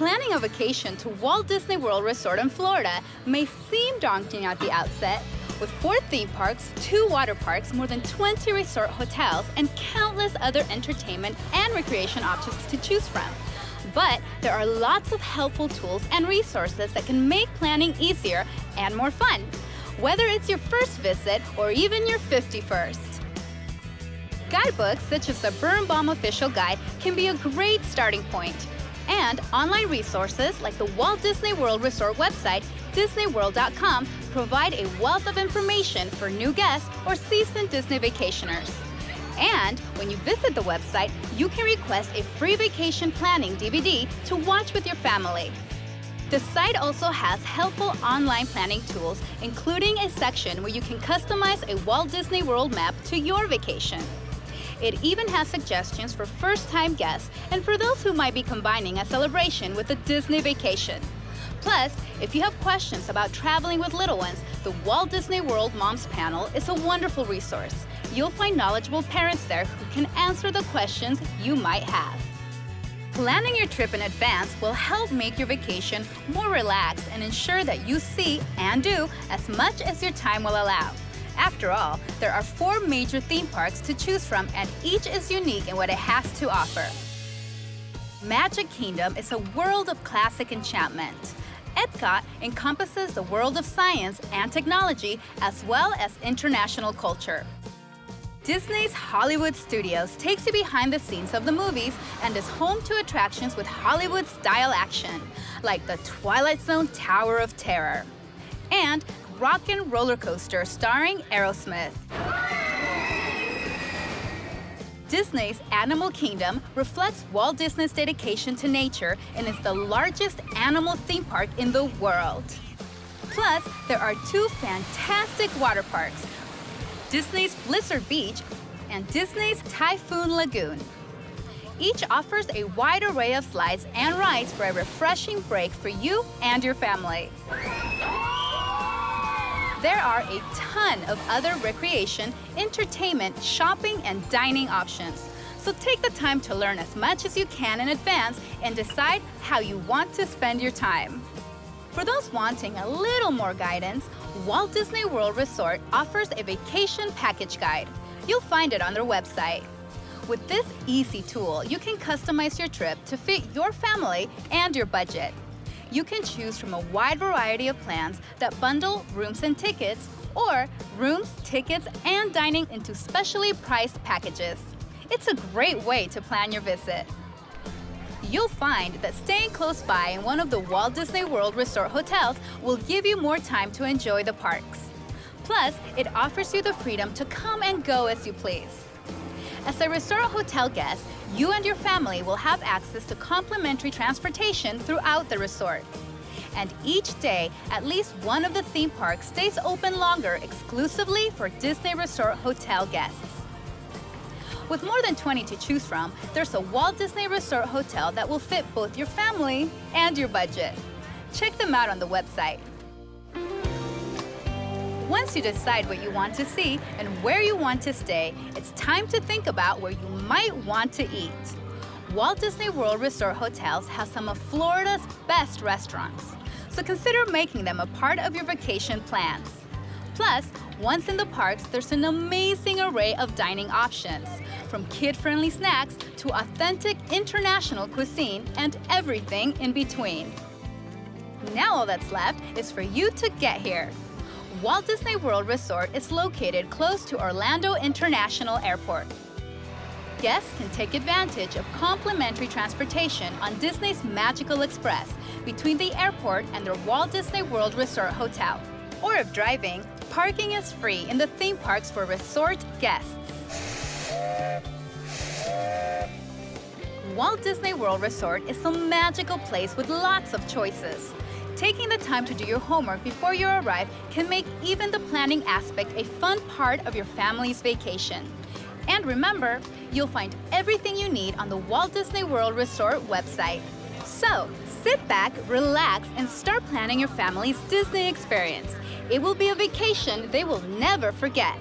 Planning a vacation to Walt Disney World Resort in Florida may seem daunting at the outset. With four theme parks, two water parks, more than 20 resort hotels, and countless other entertainment and recreation options to choose from. But there are lots of helpful tools and resources that can make planning easier and more fun, whether it's your first visit or even your 51st. Guidebooks such as the Birnbaum Official Guide can be a great starting point. And online resources like the Walt Disney World Resort website, DisneyWorld.com, provide a wealth of information for new guests or seasoned Disney vacationers. And when you visit the website, you can request a free vacation planning DVD to watch with your family. The site also has helpful online planning tools, including a section where you can customize a Walt Disney World map to your vacation. It even has suggestions for first-time guests and for those who might be combining a celebration with a Disney vacation. Plus, if you have questions about traveling with little ones, the Walt Disney World Moms Panel is a wonderful resource. You'll find knowledgeable parents there who can answer the questions you might have. Planning your trip in advance will help make your vacation more relaxed and ensure that you see and do as much as your time will allow. After all, there are four major theme parks to choose from and each is unique in what it has to offer. Magic Kingdom is a world of classic enchantment. Epcot encompasses the world of science and technology as well as international culture. Disney's Hollywood Studios takes you behind the scenes of the movies and is home to attractions with Hollywood-style action, like the Twilight Zone Tower of Terror. And Rockin' Roller Coaster starring Aerosmith. Disney's Animal Kingdom reflects Walt Disney's dedication to nature and is the largest animal theme park in the world. Plus, there are two fantastic water parks, Disney's Blizzard Beach and Disney's Typhoon Lagoon. Each offers a wide array of slides and rides for a refreshing break for you and your family. There are a ton of other recreation, entertainment, shopping, and dining options. So take the time to learn as much as you can in advance and decide how you want to spend your time. For those wanting a little more guidance, Walt Disney World Resort offers a vacation package guide. You'll find it on their website. With this easy tool, you can customize your trip to fit your family and your budget you can choose from a wide variety of plans that bundle rooms and tickets or rooms, tickets, and dining into specially priced packages. It's a great way to plan your visit. You'll find that staying close by in one of the Walt Disney World Resort hotels will give you more time to enjoy the parks. Plus, it offers you the freedom to come and go as you please. As a resort hotel guest, you and your family will have access to complimentary transportation throughout the resort. And each day, at least one of the theme parks stays open longer exclusively for Disney Resort Hotel guests. With more than 20 to choose from, there's a Walt Disney Resort Hotel that will fit both your family and your budget. Check them out on the website. Once you decide what you want to see and where you want to stay, it's time to think about where you might want to eat. Walt Disney World Resort Hotels has some of Florida's best restaurants, so consider making them a part of your vacation plans. Plus, once in the parks, there's an amazing array of dining options, from kid-friendly snacks to authentic international cuisine and everything in between. Now all that's left is for you to get here. Walt Disney World Resort is located close to Orlando International Airport. Guests can take advantage of complimentary transportation on Disney's Magical Express between the airport and their Walt Disney World Resort Hotel. Or if driving, parking is free in the theme parks for resort guests. Walt Disney World Resort is a magical place with lots of choices. Taking the time to do your homework before you arrive can make even the planning aspect a fun part of your family's vacation. And remember, you'll find everything you need on the Walt Disney World Resort website. So, sit back, relax, and start planning your family's Disney experience. It will be a vacation they will never forget.